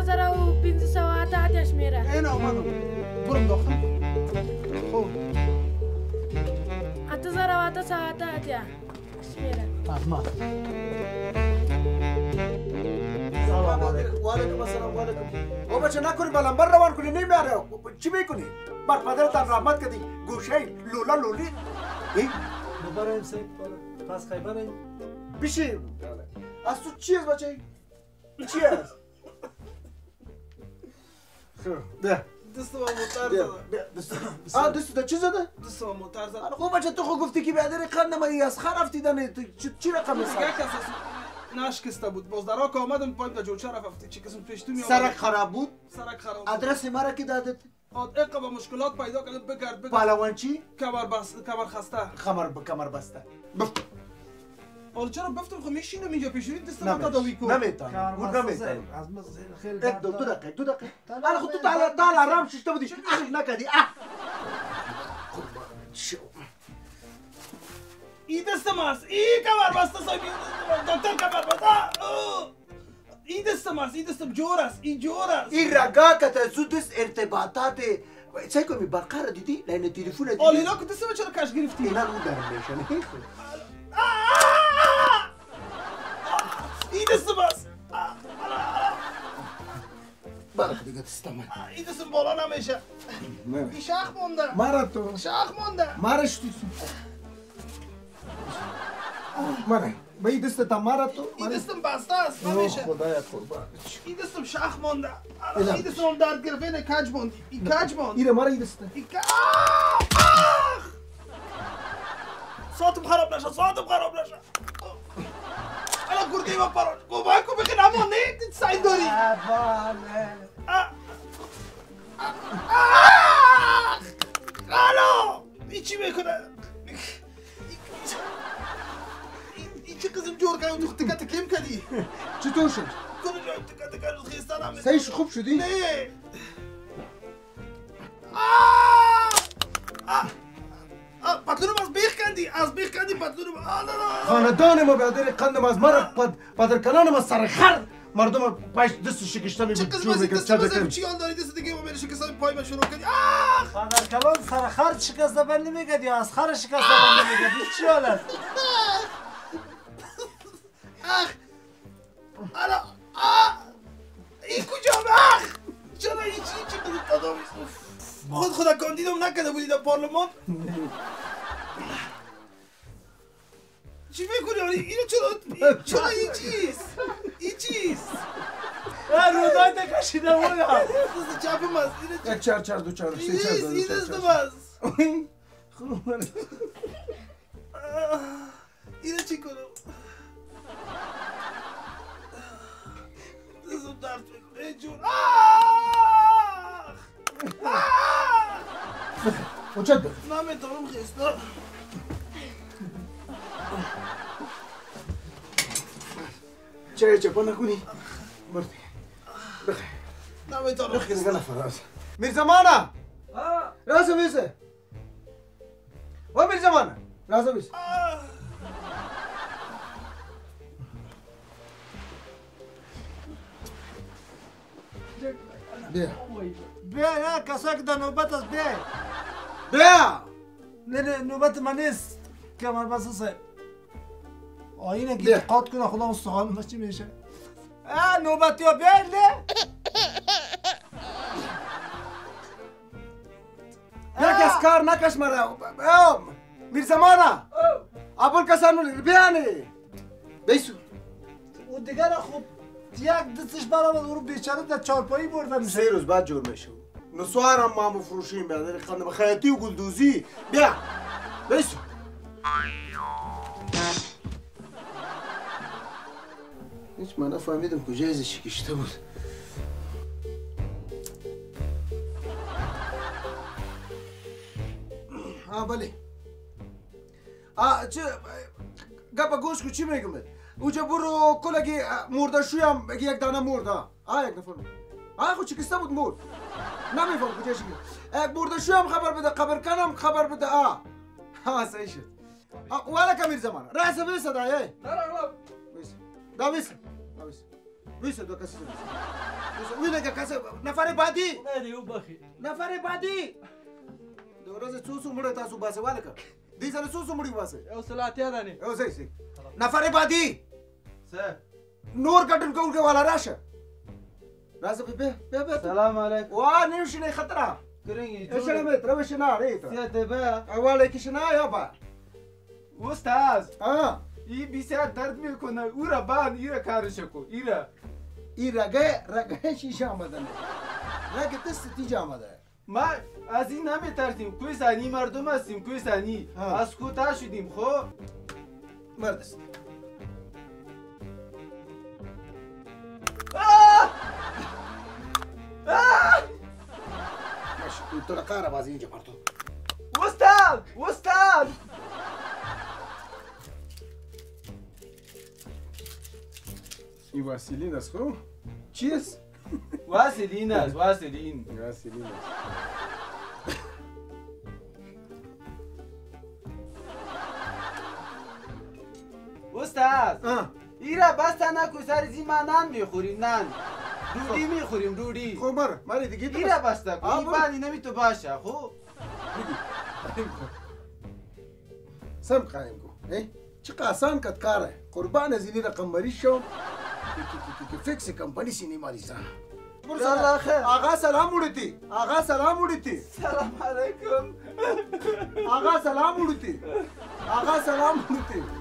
اته زره و پنځه سوه اته اتیا شمېره برم داخل. خب. اته زره و اته سوه اته اتیا. شمېره احمد. سلام علیکم. وعلیکم السلام وعلیکم. او بچه نکنی بلنبر روان کنی نمیاره چی می‌کنی بر پدرتان رحمت کردی. گوشه لولا لولی. ای. ببریم سیب پس خیبریم بیشی از تو چی است بچه چی خب، ده دست بیا دست آه دست تو چی زده دست با موتر زده خب بچه تو خود گفتی که بیادر قند ما از خر تو چی- چی رقم است کس از نشکسته بود باز در که آمدم پایم در جوچه رفتی چی قسم پیشتو می سرک خراب بود سرک خراب بود. ادرس مرا کی دادت آد اقا با مشکلات پیدا کرده بگرد بگرد پهلوان چی کمر بس کمر خسته خمر به کمر بسته حالا چرا بفتم خب میشینم اینجا پیشونی دست. من تداوی کن نمی‌تونم اون نمی‌تونم از ما خیلی یک دو دو دقیقه دو دقیقه انا خود تو تعال تعال رام ششته بودی اه نکدی اه شو. این دست ماست این کمر بسته صاحبی دکتر کمر بسته. این دست ماست این دستم جور است این جور است این رگا که زود است ارتباطات سعی کنی برقرار دیدی لین تلفن دیدی آلینا دست من چرا کش گرفتی اینا رو میشن دست ماست برق دیگه دستم این دستم بالا نمیشه این شخ مونده مرا تو شخ مونده مرش تو مرا به این دست تا مرا تو این دستم بسته است نمیشه خدایا قربان این دستم شخ مونده. این دستم هم درد گرفته این کج موندی این کج موند این مرا این دست این ک- آه! آه! ساعتم خراب نشه ساعتم خراب نشه الان گرده ما پران کمک کن بخی نمونه سعی داری آه! آه! آه! الو این چی می‌کنه این- این چه قسم جور کنه تو تکه تکیم کردی چطور شد کنه جای تکه تکه رو خاندان ما بیادر قندم از مرا پد پدر کنان ما سر خر. مردم پاش دست شکشته می چه بود می‌کرد دست چه چی حال داری؟ دست دیگه ما میره شکستن پای من شروع کردی آه خانر کلان سر خر شکسته بند نمیگد یا از خر شکسته بند نمیگد این چی حال است؟ آخ! الا آه! این کجا آخ! چرا این چی چی قدر تداوی خود خدا کاندیدم نکرده بودی در پارلمان؟ چی می‌کنی آری اینو چرا این- چرا این چیست این چیست رودای تکشیده بود دست چپم است اینو چی یک چهار چهار دو چهار سه این چهار نیست دو این چهار دستم چهار است خوب آه، اینو چی کنم دستم درد چای چپانه کنی مرتی بخیر نمی تا بخیر نگه نفراز میرزمانه راسه بیسه و میرزمانه راسه بیسه بیا بیا یا کساک دا نوبت است بیا بیا نه نه نوبت من نیست کمر بس است آینه بیا. که قاد کنه خدا مستقال ما چی میشه آه نوبتی نه یک از کار نکش مرا او، میرزا مانا ابول کسانو بیانی بیسو او دیگر خوب یک دستش برآمد او رو بیچاره در چارپایی برده میشه سه روز بعد جور میشه نسوارم ما مفروشیم بیادر خانم خیاطی و گلدوزی بیا بیسو هیچ من نفهمیدم کجا از شکشته بود آه بله آه چه گپا گوش کو چی میگم اوجا برو کلگی مرده شویم یک دانه مرد ها آه یک نفر آه خود شکسته بود مرد نمیفهم کجا شکسته یک مرده شویم خبر بده قبر کنم خبر بده آه ها صحیح شد آه، ولا کمیر زمان رأس بیسه دا یه نه نه دا ویس دا ویس ویس دوه کسه وینه که کسه نفر بعدی خدای دې وبخي نفر بعدی د ورځې څو څو مړه تاسو باسه والکه دې سره څو څو مړي باسه یو سل اتیا دانه یو سي سي نفر بعدی سر نور کټن کول کې والا راشه راځه به به به سلام علیکم وا نه شنه خطره کرنګي شنه به تر وشنه اړې ته ته به اواله کې شنه یا با استاد ها این بسیار درد می‌کنه او را بان ایره کارش کن ایره ای رگه رگه شیشه آمدن رگه تست تیجا آمده ما از این نمیترسیم کوی سنی مردم هستیم کوی سنی. از کوتا شدیم خب مرد است تو را کار بازی اینجا پرتو استاد استاد این خو چیست واسلین است واسلین واسیلین است استاد آه ایره بس نکن سر زیما نان می‌خوریم نان دودی می‌خوریم خو مر مری دیگه تو ایره بسته کن آه، این. بانی نمی تو باشه خب سم قایم کو اه چقدر آسان کت کار ہے قربان از اینی رقم بری شو فکس کمپنی سینما دی سان الله خیر آغا سلام وړتی آغا سلام وړتی سلام علیکم آغا سلام وړتی آغا سلام وړتی